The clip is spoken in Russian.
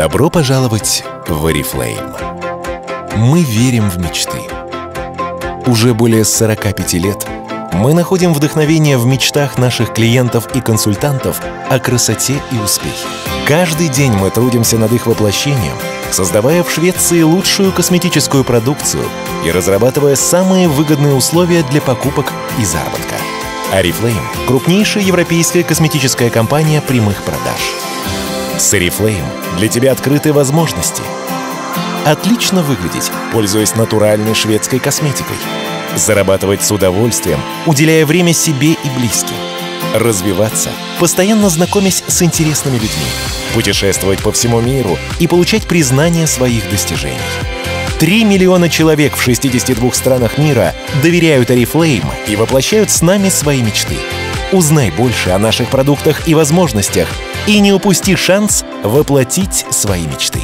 Добро пожаловать в Oriflame. Мы верим в мечты. Уже более 45 лет мы находим вдохновение в мечтах наших клиентов и консультантов о красоте и успехе. Каждый день мы трудимся над их воплощением, создавая в Швеции лучшую косметическую продукцию и разрабатывая самые выгодные условия для покупок и заработка. Oriflame – крупнейшая европейская косметическая компания прямых продаж. С Oriflame для тебя открыты возможности. Отлично выглядеть, пользуясь натуральной шведской косметикой. Зарабатывать с удовольствием, уделяя время себе и близким. Развиваться, постоянно знакомясь с интересными людьми. Путешествовать по всему миру и получать признание своих достижений. 3 миллиона человек в 62 странах мира доверяют Oriflame и воплощают с нами свои мечты. Узнай больше о наших продуктах и возможностях и не упусти шанс воплотить свои мечты.